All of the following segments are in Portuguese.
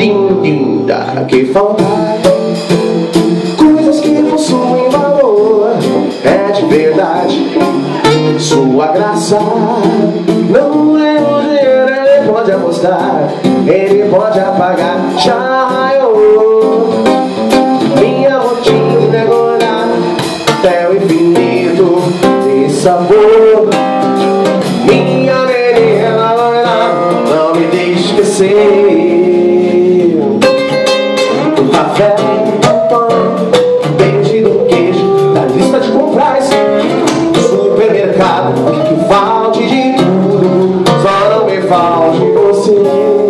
din, din, da, que faltar Coisas que possuem valor. É de verdade. Sua graça Não é o dinheiro Ele pode apostar Ele pode apagar. Já eu Minha rotina é guardar Até o infinito. De sabor Minha menina Não me deixe esquecer falte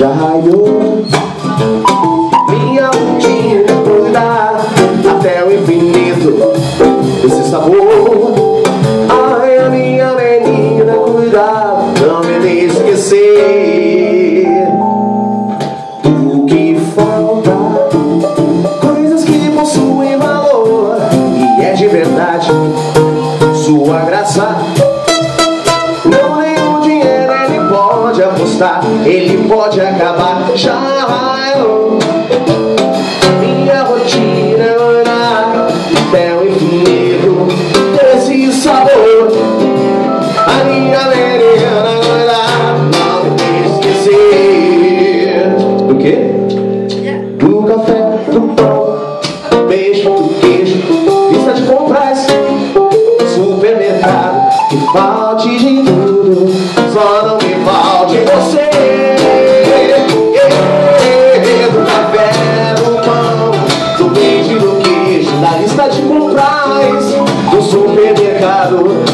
Já raiou. Minha rotina cuidar Até o infinito. Desse sabor Ai, a minha menina cuidar Não me esquecer. Do que falta Coisas que possuem valor E é de verdade pode apostar Ele pode acabar. Já eu Minha rotina é olhar Até o infinito Desse sabor A minha menina olhar Não me esquecer. Do quê? Do café, do pão, beijo, do só não me falte você. Do café, do pão, do beijo, do queijo, da lista de compras, do supermercado,